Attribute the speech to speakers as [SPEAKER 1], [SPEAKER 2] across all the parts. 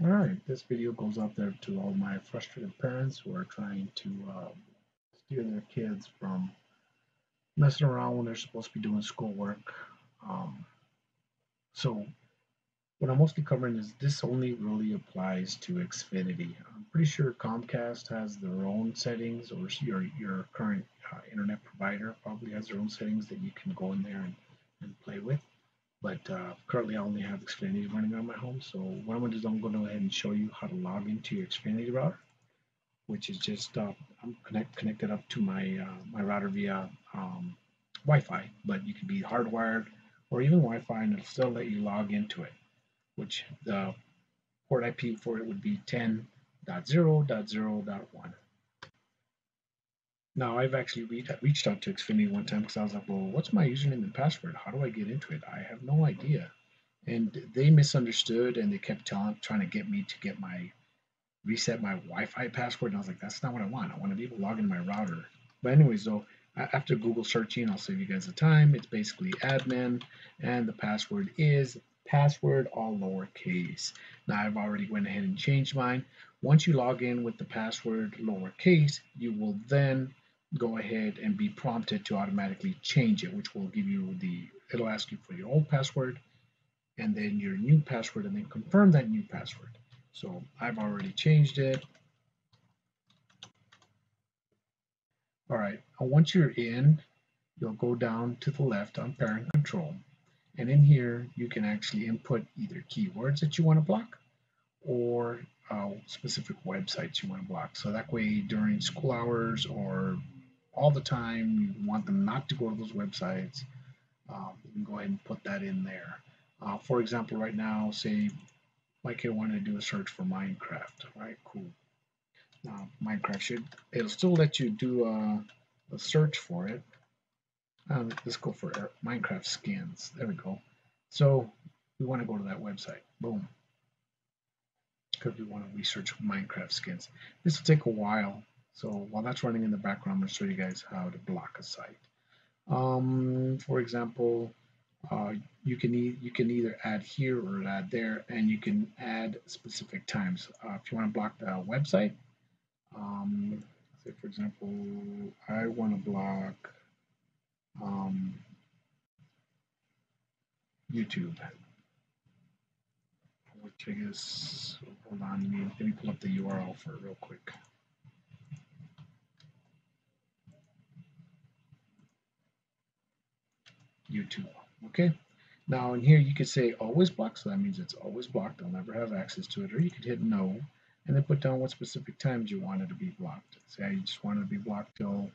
[SPEAKER 1] Alright, this video goes out there to all my frustrated parents who are trying to uh, steer their kids from messing around when they're supposed to be doing schoolwork. Um, so what I'm mostly covering is this only really applies to Xfinity. I'm pretty sure Comcast has their own settings or your, your current uh, internet provider probably has their own settings that you can go in there and, and play with but uh, currently I only have Xfinity running on my home. So what I'm going to do is I'm going to go ahead and show you how to log into your Xfinity router, which is just uh, I'm connect, connected up to my uh, my router via um, Wi-Fi, but you can be hardwired or even Wi-Fi, and it'll still let you log into it. Which the port IP for it would be 10.0.0.1. Now, I've actually re reached out to Xfinity one time because I was like, well, what's my username and password? How do I get into it? I have no idea. And they misunderstood and they kept telling, trying to get me to get my reset my Wi-Fi password. And I was like, that's not what I want. I want to be able to log into my router. But anyways, though, after Google searching, I'll save you guys the time. It's basically admin, and the password is password all lowercase. Now I've already went ahead and changed mine. Once you log in with the password lowercase, you will then go ahead and be prompted to automatically change it, which will give you the, it'll ask you for your old password and then your new password and then confirm that new password. So I've already changed it. All right, once you're in, you'll go down to the left on parent control. And in here, you can actually input either keywords that you want to block or uh, specific websites you want to block. So that way, during school hours or all the time, you want them not to go to those websites, um, you can go ahead and put that in there. Uh, for example, right now, say my kid wanted to do a search for Minecraft, right? Cool. Now, Minecraft should, it'll still let you do a, a search for it. Um, let's go for Minecraft skins. There we go. So we want to go to that website. Boom because we want to research Minecraft skins. This will take a while, so while that's running in the background, I'm going to show you guys how to block a site. Um, for example, uh, you can e you can either add here or add there, and you can add specific times. Uh, if you want to block the website, um, say for example, I want to block um, YouTube which I guess, hold on, let me, pull up the URL for it real quick. YouTube, okay? Now in here you could say always blocked, so that means it's always blocked, I'll never have access to it, or you could hit no, and then put down what specific times you want it to be blocked. Say you just want it to be blocked till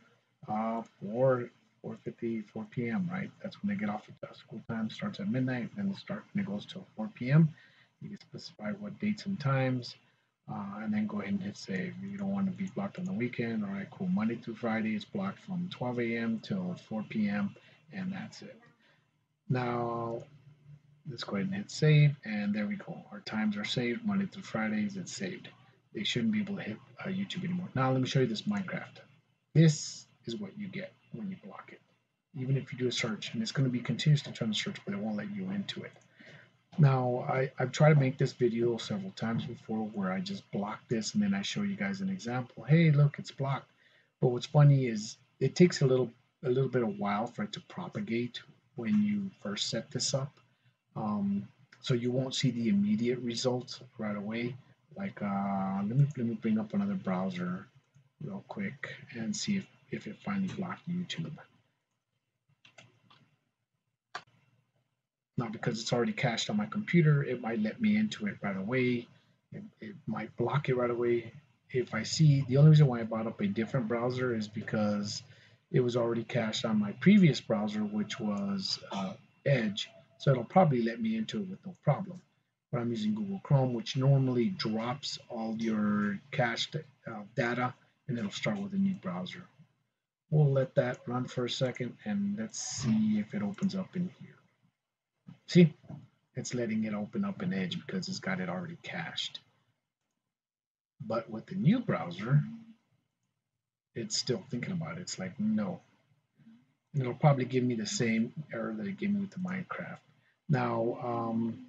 [SPEAKER 1] uh, 4, 4.50, 4 p.m., right? That's when they get off at school time, starts at midnight, then it start and it goes till 4 p.m. You can specify what dates and times, uh, and then go ahead and hit save. You don't want to be blocked on the weekend. All right, cool. Monday through Friday is blocked from 12 a.m. till 4 p.m. and that's it. Now, let's go ahead and hit save, and there we go. Our times are saved. Monday through Fridays, it's saved. They shouldn't be able to hit uh, YouTube anymore. Now, let me show you this Minecraft. This is what you get when you block it. Even if you do a search, and it's going to be continuously trying to search, but it won't let you into it. Now, I, I've tried to make this video several times before where I just block this and then I show you guys an example. Hey, look, it's blocked. But what's funny is it takes a little a little bit of while for it to propagate when you first set this up. Um, so you won't see the immediate results right away. Like, uh, let me let me bring up another browser real quick and see if, if it finally blocked YouTube. Now, because it's already cached on my computer, it might let me into it right away. It, it might block it right away. If I see, the only reason why I brought up a different browser is because it was already cached on my previous browser, which was uh, Edge. So it'll probably let me into it with no problem. But I'm using Google Chrome, which normally drops all your cached uh, data, and it'll start with a new browser. We'll let that run for a second, and let's see if it opens up in here. See, it's letting it open up in Edge because it's got it already cached. But with the new browser, it's still thinking about it. It's like, no. And it'll probably give me the same error that it gave me with the Minecraft. Now, um,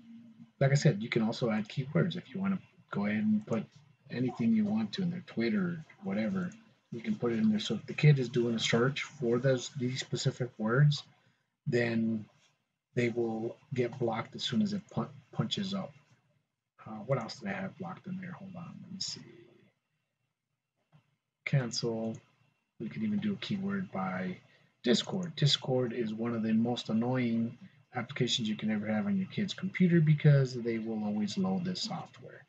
[SPEAKER 1] like I said, you can also add keywords if you want to go ahead and put anything you want to in there, Twitter, whatever. You can put it in there. So if the kid is doing a search for those these specific words, then they will get blocked as soon as it pun punches up. Uh, what else did I have blocked in there? Hold on, let me see. Cancel. We could even do a keyword by Discord. Discord is one of the most annoying applications you can ever have on your kid's computer because they will always load this software.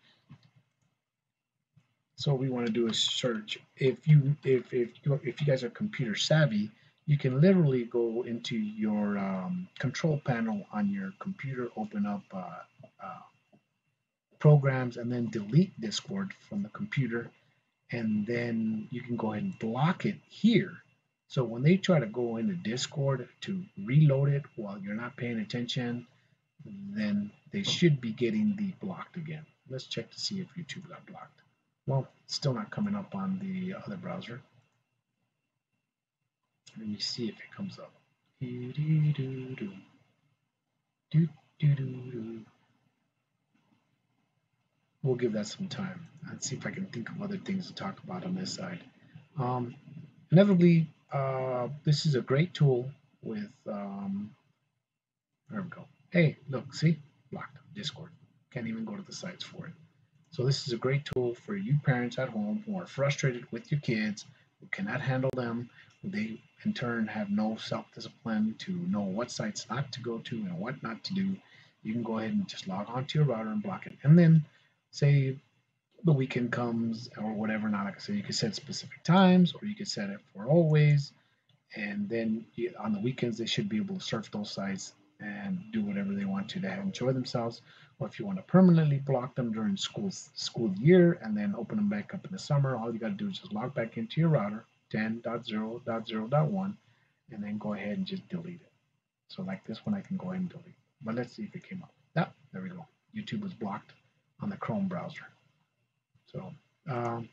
[SPEAKER 1] So what we want to do is search. If you if if if you guys are computer savvy, you can literally go into your um, control panel on your computer, open up uh, uh, programs, and then delete Discord from the computer, and then you can go ahead and block it here so when they try to go into Discord to reload it while you're not paying attention, then they should be getting the blocked again. Let's check to see if YouTube got blocked. Well, still not coming up on the other browser. Let me see if it comes up. Do, do, do, do. Do, do, do, do. We'll give that some time and see if I can think of other things to talk about on this side. Um, inevitably, uh, this is a great tool with, um, there we go. Hey, look, see, blocked, Discord. Can't even go to the sites for it. So this is a great tool for you parents at home who are frustrated with your kids, who cannot handle them, they in turn have no self-discipline to know what sites not to go to and what not to do. You can go ahead and just log on to your router and block it. And then say the weekend comes or whatever. Not like I said, you can set specific times or you can set it for always. And then on the weekends, they should be able to surf those sites and do whatever they want to to enjoy themselves. Or if you want to permanently block them during school school year and then open them back up in the summer, all you got to do is just log back into your router 10.0.0.1 and then go ahead and just delete it. So like this one, I can go ahead and delete. But let's see if it came up. Yeah, there we go. YouTube was blocked on the Chrome browser. So um,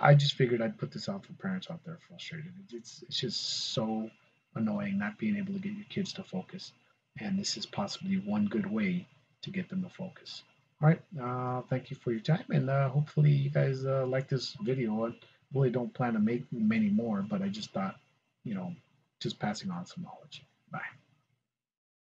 [SPEAKER 1] I just figured I'd put this out for parents out there frustrated. It's, it's just so annoying not being able to get your kids to focus. And this is possibly one good way to get them to focus. All right. Uh, thank you for your time. And uh, hopefully you guys uh, like this video. I really don't plan to make many more, but I just thought, you know, just passing on some knowledge. Bye.